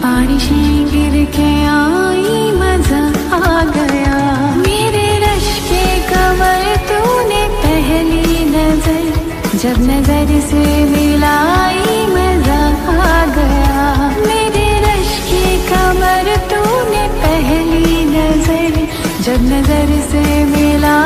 बारिशें गिर के आई, मज़ा आ गया। मेरे रश के कमर तूने पहली नज़र, जब नज़र से मिलाई, मज़ा आ गया। मेरे रश के कमर तूने पहली नज़र, जब नज़र से मिला